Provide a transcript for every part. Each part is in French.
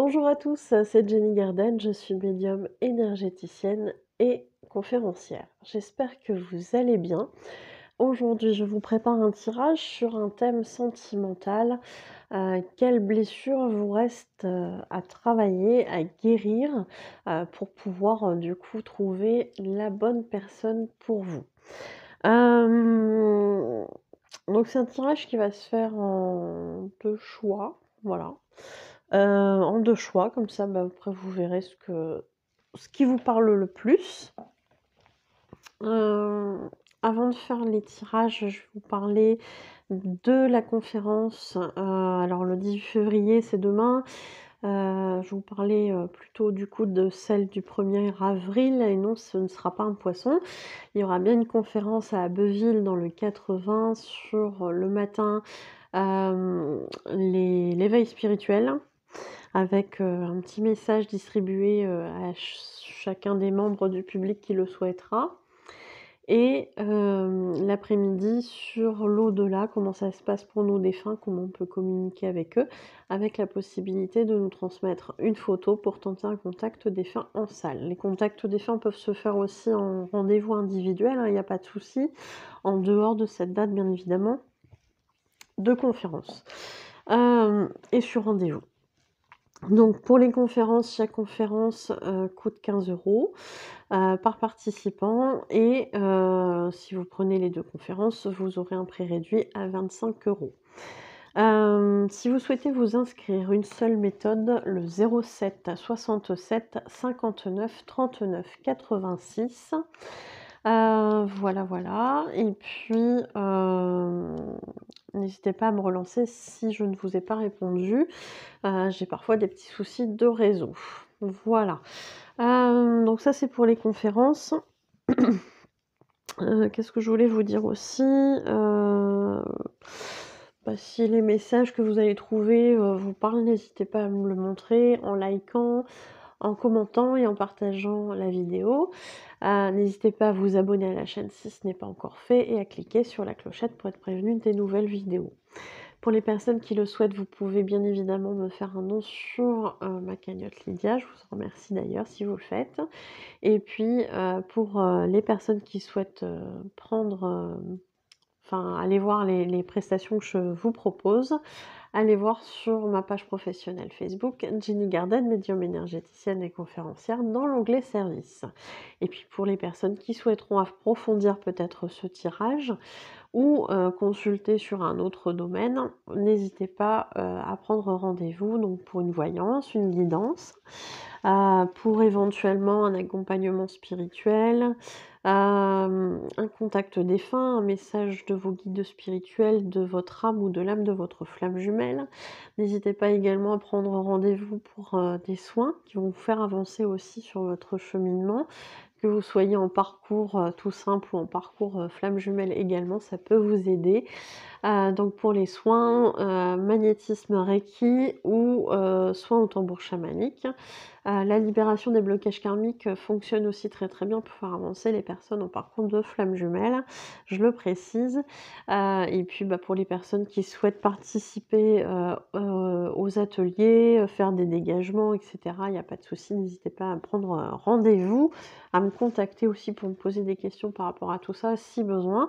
Bonjour à tous, c'est Jenny Garden, je suis médium énergéticienne et conférencière. J'espère que vous allez bien. Aujourd'hui, je vous prépare un tirage sur un thème sentimental. Euh, quelle blessure vous reste euh, à travailler, à guérir euh, pour pouvoir du coup trouver la bonne personne pour vous? Donc c'est un tirage qui va se faire en deux choix, voilà. Euh, en deux choix, comme ça, bah, après vous verrez ce que ce qui vous parle le plus. Euh, avant de faire les tirages, je vais vous parler de la conférence. Euh, alors le 18 février, c'est demain. Je vous parlais plutôt du coup de celle du 1er avril et non ce ne sera pas un poisson. Il y aura bien une conférence à Abbeville dans le 80 sur le matin les- l'éveil spirituel avec euh, un petit message distribué euh, à ch- chacun des membres du public qui le souhaitera. Et euh, l'après-midi sur l'au-delà, comment ça se passe pour nos défunts, comment on peut communiquer avec eux, avec la possibilité de nous transmettre une photo pour tenter un contact défunt en salle. Les contacts défunts peuvent se faire aussi en rendez-vous individuel, hein, il n'y a pas de souci, en dehors de cette date bien évidemment de conférence et sur rendez-vous. Donc pour les conférences, chaque conférence euh, coûte 15 euros euh, par participant et euh, si vous prenez les deux conférences, vous aurez un prix réduit à 25 euros. Si vous souhaitez vous inscrire, une seule méthode, le 07 67 59 39 86. Euh, voilà, voilà. Et puis, n'hésitez pas à me relancer si je ne vous ai pas répondu. Euh, j'ai parfois des petits soucis de réseau. Voilà. Euh, donc ça, c'est pour les conférences. Euh, Qu'est-ce que je voulais vous dire aussi? Bah, Si les messages que vous allez trouver vous parlent, n'hésitez pas à me le montrer en likant, en commentant et en partageant la vidéo. Euh, n'hésitez pas à vous abonner à la chaîne si ce n'est pas encore fait et à cliquer sur la clochette pour être prévenu des nouvelles vidéos. Pour les personnes qui le souhaitent, vous pouvez bien évidemment me faire un don sur euh, ma cagnotte Lydia. Je vous remercie d'ailleurs si vous le faites. Et puis euh, pour euh, les personnes qui souhaitent prendre, enfin aller voir les, prestations que je vous propose, allez voir sur ma page professionnelle Facebook Jenny Garden, médium énergéticienne et conférencière dans l'onglet service. Et puis pour les personnes qui souhaiteront approfondir peut-être ce tirage, ou euh, consulter sur un autre domaine, n'hésitez pas euh, à prendre rendez-vous donc pour une voyance, une guidance, euh, pour éventuellement un accompagnement spirituel, un contact défunt, un message de vos guides spirituels, de votre âme ou de l'âme de votre flamme jumelle. N'hésitez pas également à prendre rendez-vous pour euh, des soins qui vont vous faire avancer aussi sur votre cheminement que vous soyez en parcours euh, tout simple ou en parcours euh, flamme jumelle également, ça peut vous aider. Euh, donc pour les soins, euh, magnétisme Reiki ou euh, soins au tambour chamanique. La libération des blocages karmiques fonctionne aussi très très bien pour faire avancer les personnes en parcours de flamme jumelle, je le précise. Et puis bah, pour les personnes qui souhaitent participer aux ateliers, faire des dégagements, etc., il n'y a pas de souci, n'hésitez pas à prendre rendez-vous à me contacter aussi pour me poser des questions par rapport à tout ça si besoin,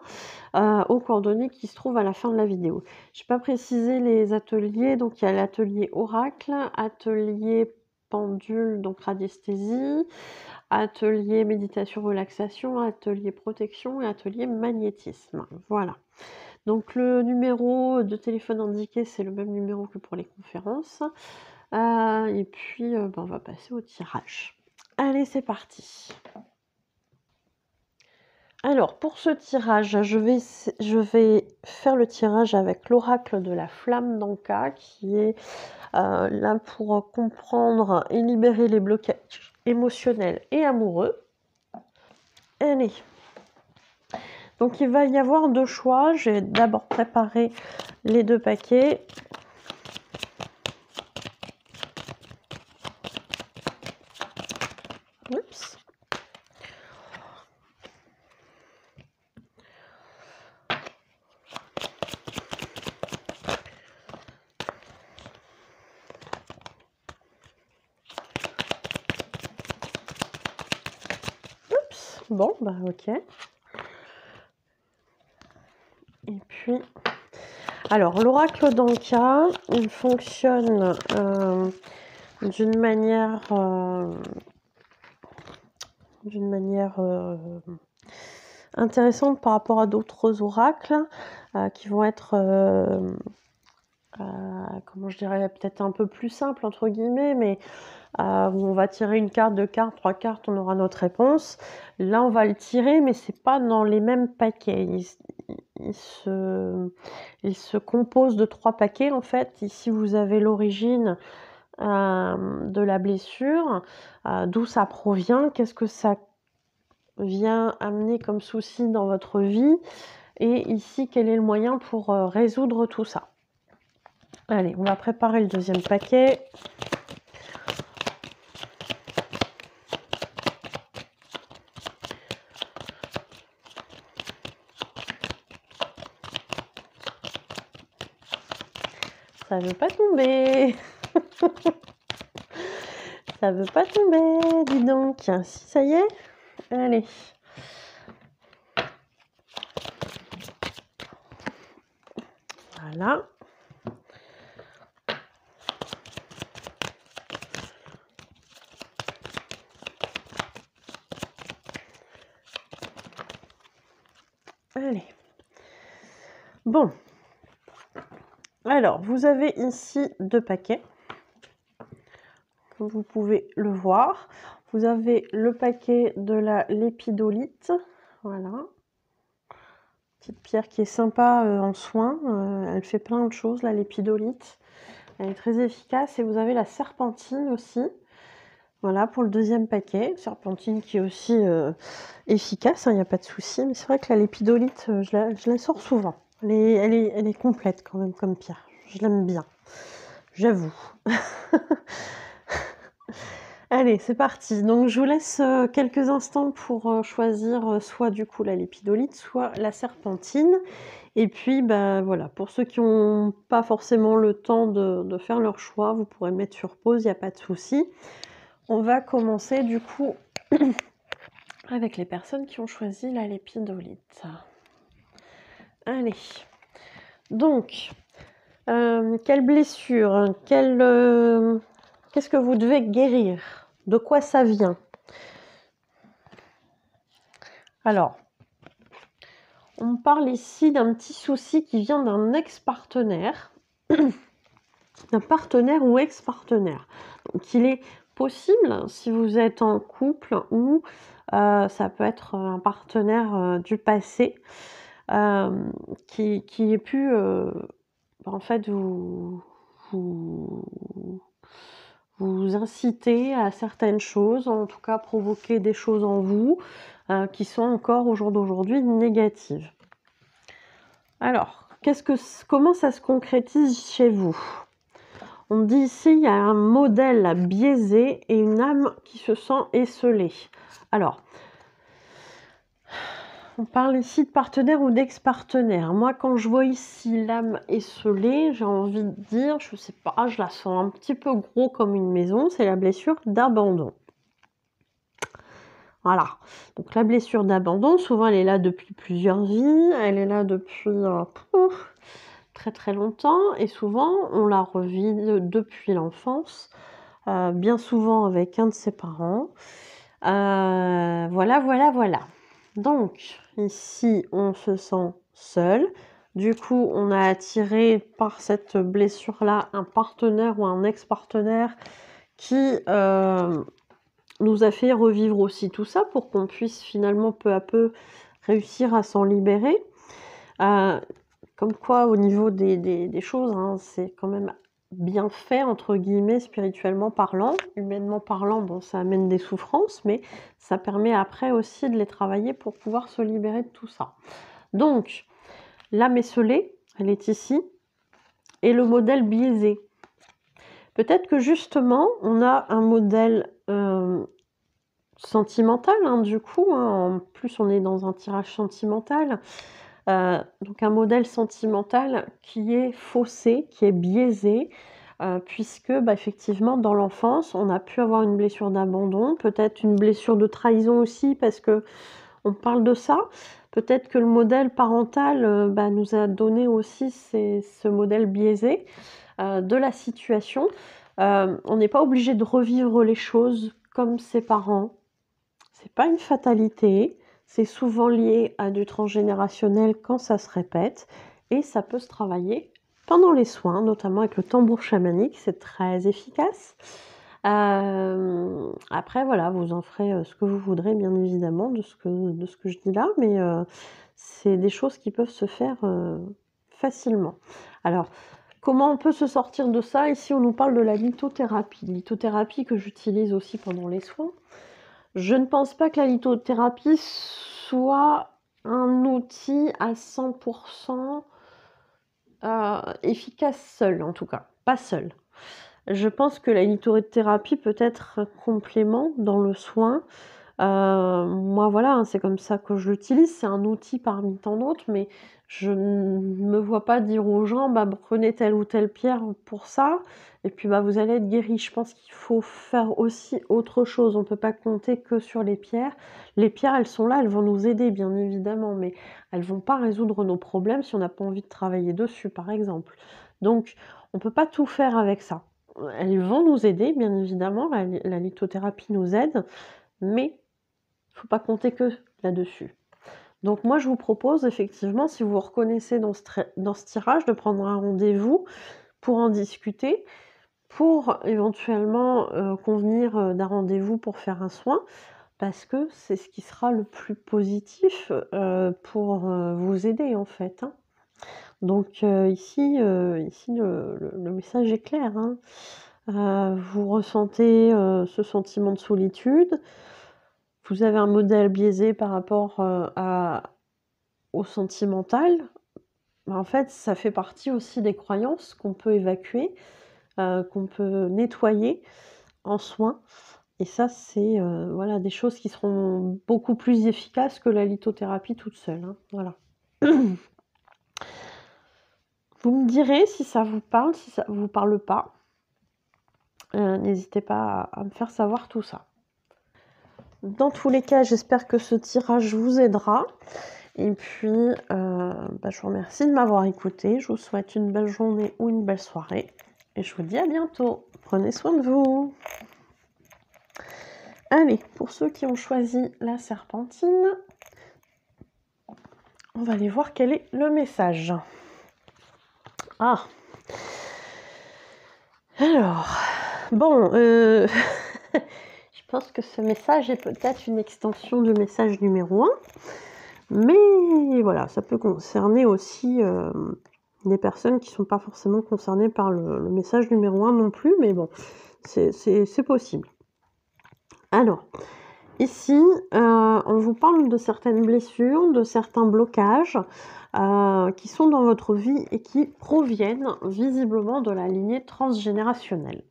aux coordonnées qui se trouvent à la fin de la vidéo. Je n'ai pas précisé les ateliers, donc il y a l'atelier oracle, atelier pendule, donc radiesthésie, atelier méditation relaxation, atelier protection et atelier magnétisme. Voilà. Donc le numéro de téléphone indiqué, c'est le même numéro que pour les conférences. Euh, et puis, euh, ben, on va passer au tirage. Allez, c'est parti. Alors, pour ce tirage, je vais, faire le tirage avec l'oracle de la flamme d'Anka, qui est euh, là pour comprendre et libérer les blocages émotionnels et amoureux. Allez. Donc, il va y avoir deux choix. J'ai d'abord préparé les deux paquets. Oups. Bon, bah ok. Et puis, alors l'oracle d'Anka, il fonctionne euh, d'une manière, euh, d'une manière euh, intéressante par rapport à d'autres oracles qui vont être, comment je dirais, peut-être un peu plus simples entre guillemets, mais euh, on va tirer une carte, deux cartes, trois cartes, on aura notre réponse. Là, on va le tirer, mais c'est pas dans les mêmes paquets. Il, se, compose de trois paquets en fait. Ici, vous avez l'origine euh, de la blessure, euh, d'où ça provient, qu'est-ce que ça vient amener comme souci dans votre vie, et ici, quel est le moyen pour résoudre tout ça. Allez, on va préparer le deuxième paquet. ça veut pas tomber. ça veut pas tomber, dis donc. Si ça y est, allez. Voilà. Allez. Bon, alors, vous avez ici deux paquets. Vous pouvez le voir. Vous avez le paquet de la lépidolite. Voilà. Petite pierre qui est sympa euh, en soin. Euh, elle fait plein de choses, la lépidolite. Elle est très efficace. Et vous avez la serpentine aussi. Voilà pour le deuxième paquet. Serpentine qui est aussi euh, efficace, il hein, n'y a pas de souci. Mais c'est vrai que la lépidolite, je la sors souvent. Elle est, complète quand même comme pierre. Je l'aime bien. J'avoue. Allez, c'est parti. Donc je vous laisse euh, quelques instants pour euh, choisir euh, soit du coup la lépidolite, soit la serpentine. Et puis bah voilà, pour ceux qui n'ont pas forcément le temps de, faire leur choix, vous pourrez mettre sur pause, il n'y a pas de souci. On va commencer du coup avec les personnes qui ont choisi la lépidolite. Allez. Donc, euh, quelle blessure quelle, euh, Qu'est-ce que vous devez guérir? De quoi ça vient? Alors, on parle ici d'un petit souci qui vient d'un ex-partenaire, d'un partenaire ou ex-partenaire. Donc, il est possible, si vous êtes en couple, ou euh, ça peut être un partenaire du passé, euh, qui, qui, ait pu euh, en fait vous, vous, inciter à certaines choses, en tout cas provoquer des choses en vous euh, qui sont encore au jour d'aujourd'hui négatives. Alors, qu'est-ce que, comment ça se concrétise chez vous? On dit ici, il y a un modèle biaisé et une âme qui se sent esselée. Alors, on parle ici de partenaire ou d'ex-partenaire. Moi, quand je vois ici l'âme esselée, j'ai envie de dire, je sais pas, je la sens un petit peu gros comme une maison, c'est la blessure d'abandon. Voilà. Donc la blessure d'abandon, souvent elle est là depuis plusieurs vies, elle est là depuis euh, très très longtemps et souvent on la revit depuis l'enfance, euh, bien souvent avec un de ses parents. Euh, voilà, voilà, voilà. Donc, ici, on se sent seul. Du coup, on a attiré par cette blessure-là un partenaire ou un ex-partenaire qui euh, nous a fait revivre aussi tout ça pour qu'on puisse finalement peu à peu réussir à s'en libérer. Comme quoi, au niveau des, choses, hein, c'est quand même bien fait, entre guillemets, spirituellement parlant, humainement parlant, bon, ça amène des souffrances, mais ça permet après aussi de les travailler pour pouvoir se libérer de tout ça. Donc, l'âme esselée, elle est ici, et le modèle biaisé. Peut-être que justement, on a un modèle euh, sentimental, hein, du coup, hein. en plus on est dans un tirage sentimental, euh, donc un modèle sentimental qui est faussé, qui est biaisé, puisque, bah, effectivement, dans l'enfance, on a pu avoir une blessure d'abandon, peut-être une blessure de trahison aussi parce qu'on parle de ça. Peut-être que le modèle parental, bah, nous a donné aussi ce modèle biaisé, de la situation. on n'est pas obligé de revivre les choses comme ses parents. C'est pas une fatalité, c'est souvent lié à du transgénérationnel quand ça se répète et ça peut se travailler pendant les soins, notamment avec le tambour chamanique, c'est très efficace. Euh, après, voilà, vous en ferez euh, ce que vous voudrez, bien évidemment, de ce que, je dis là, mais euh, c'est des choses qui peuvent se faire facilement. Alors, comment on peut se sortir de ça? Ici, on nous parle de la lithothérapie. Lithothérapie que j'utilise aussi pendant les soins. Je ne pense pas que la lithothérapie soit un outil à 100% euh, efficace seul, en tout cas, pas seul. Je pense que la lithothérapie peut être un complément dans le soin. Euh, moi, voilà, hein, c'est comme ça que je l'utilise. C'est un outil parmi tant d'autres, mais je ne me vois pas dire aux gens, bah, prenez telle ou telle pierre pour ça, et puis bah, vous allez être guéri. Je pense qu'il faut faire aussi autre chose. On ne peut pas compter que sur les pierres. Les pierres, elles sont là, elles vont nous aider, bien évidemment, mais elles ne vont pas résoudre nos problèmes si on n'a pas envie de travailler dessus, par exemple. Donc, on ne peut pas tout faire avec ça. Elles vont nous aider, bien évidemment, la, la lithothérapie nous aide, mais faut pas compter que là-dessus. Donc moi, je vous propose effectivement, si vous reconnaissez dans ce, dans ce tirage, de prendre un rendez-vous pour en discuter, pour éventuellement euh, convenir euh, d'un rendez-vous pour faire un soin, parce que c'est ce qui sera le plus positif euh, pour vous aider en fait. Hein. Donc ici, ici le, message est clair. Hein. vous ressentez ce sentiment de solitude, vous avez un modèle biaisé par rapport à, au sentimental, en fait, ça fait partie aussi des croyances qu'on peut évacuer, qu'on peut nettoyer en soins. Et ça, c'est voilà, des choses qui seront beaucoup plus efficaces que la lithothérapie toute seule. Hein, voilà. Vous me direz si ça vous parle, si ça ne vous parle pas. N'hésitez pas à me faire savoir tout ça. Dans tous les cas, j'espère que ce tirage vous aidera. Et puis, euh, bah, je vous remercie de m'avoir écouté. Je vous souhaite une belle journée ou une belle soirée. Et je vous dis à bientôt. Prenez soin de vous. Allez, pour ceux qui ont choisi la serpentine, on va aller voir quel est le message. Ah Alors, bon, euh... Je pense que ce message est peut-être une extension du message numéro 1. Mais voilà, ça peut concerner aussi euh, des personnes qui ne sont pas forcément concernées par le, message numéro 1 non plus, mais bon, c'est possible. Alors, ici, euh, on vous parle de certaines blessures, de certains blocages euh, qui sont dans votre vie et qui proviennent visiblement de la lignée transgénérationnelle.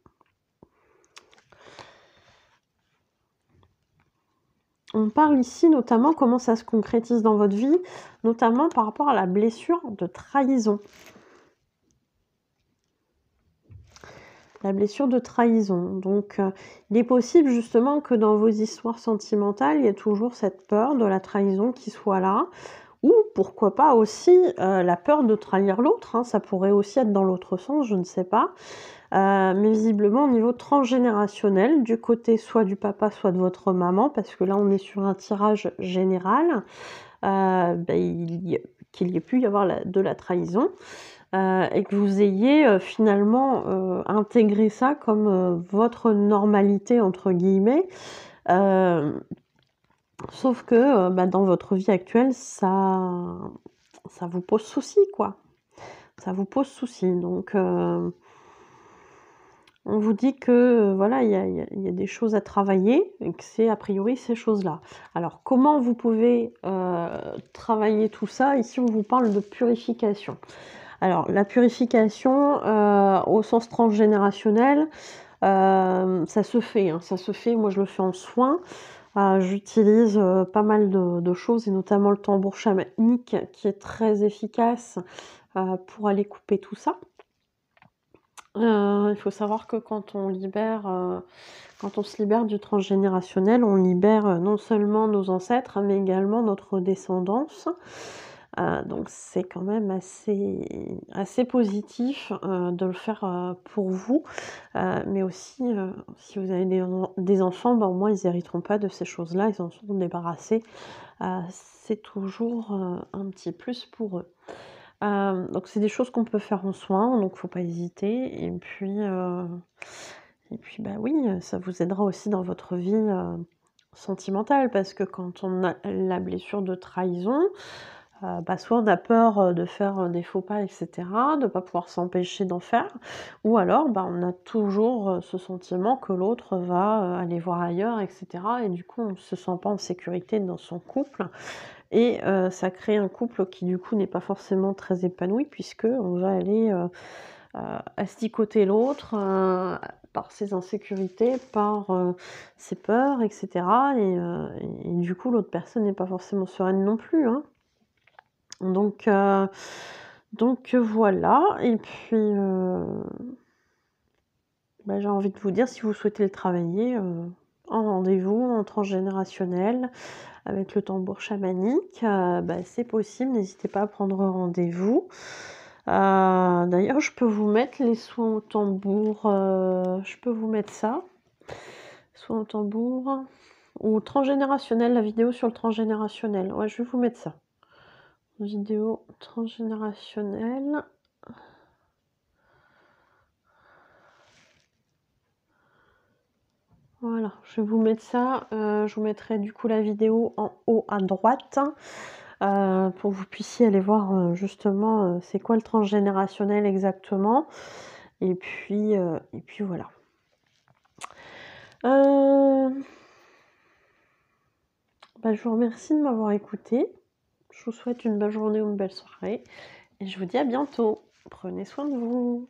On parle ici notamment comment ça se concrétise dans votre vie, notamment par rapport à la blessure de trahison. La blessure de trahison. Donc, euh, il est possible justement que dans vos histoires sentimentales, il y ait toujours cette peur de la trahison qui soit là. Ou pourquoi pas aussi euh, la peur de trahir l'autre. Hein. ça pourrait aussi être dans l'autre sens, je ne sais pas. Euh, mais visiblement au niveau transgénérationnel, du côté soit du papa, soit de votre maman, parce que là on est sur un tirage général, euh, ben, qu'il y ait pu y avoir de la trahison. Euh, et que vous ayez finalement intégré ça comme votre normalité entre guillemets. sauf que ben, dans votre vie actuelle, ça, ça vous pose souci, quoi. Ça vous pose souci. Donc, on vous dit que euh, voilà, il y, a, des choses à travailler et que c'est a priori ces choses-là. Alors, comment vous pouvez euh, travailler tout ça Ici, on vous parle de purification. Alors, la purification euh, au sens transgénérationnel, ça se fait. Hein, ça se fait. Moi, je le fais en soins. J'utilise pas mal de, de, choses et notamment le tambour chamanique qui est très efficace pour aller couper tout ça. Il faut savoir que quand on libère, quand on se libère du transgénérationnel, on libère, non seulement nos ancêtres, mais également notre descendance. donc c'est quand même assez assez positif, de le faire, pour vous. mais aussi, si vous avez des enfants, ben, au moins ils hériteront pas de ces choses-là, ils en seront débarrassés. c'est toujours, un petit plus pour eux. Donc c'est des choses qu'on peut faire en soins, donc faut pas hésiter. Et puis, et puis, bah, oui, ça vous aidera aussi dans votre vie, sentimentale. Parce que quand on a la blessure de trahison, bah, soit on a peur, de faire, des faux pas et cetera, de pas pouvoir s'empêcher d'en faire. Ou alors, bah, on a toujours, ce sentiment que l'autre va, aller voir ailleurs et cetera. Et du coup on se sent pas en sécurité dans son couple et ça crée un couple qui du coup n'est pas forcément très épanoui puisqu'on va aller, asticoter l'autre, par ses insécurités, par, ses peurs et cetera et du coup l'autre personne n'est pas forcément sereine non plus, hein. Donc donc voilà et puis, bah, j'ai envie de vous dire si vous souhaitez le travailler, en rendez-vous, en transgénérationnel, avec le tambour chamanique, bah, c'est possible, n'hésitez pas à prendre rendez-vous. d'ailleurs, je peux vous mettre les soins au tambour, je peux vous mettre ça. Soins au tambour ou transgénérationnel, la vidéo sur le transgénérationnel. Ouais, je vais vous mettre ça. Vidéo transgénérationnelle. Voilà, je vais vous mettre ça. je vous mettrai du coup la vidéo en haut à droite. pour que vous puissiez aller voir justement c'est quoi le transgénérationnel exactement. Et puis, et puis voilà. Bah, je vous remercie de m'avoir écouté. Je vous souhaite une belle journée ou une belle soirée. Et je vous dis à bientôt. Prenez soin de vous.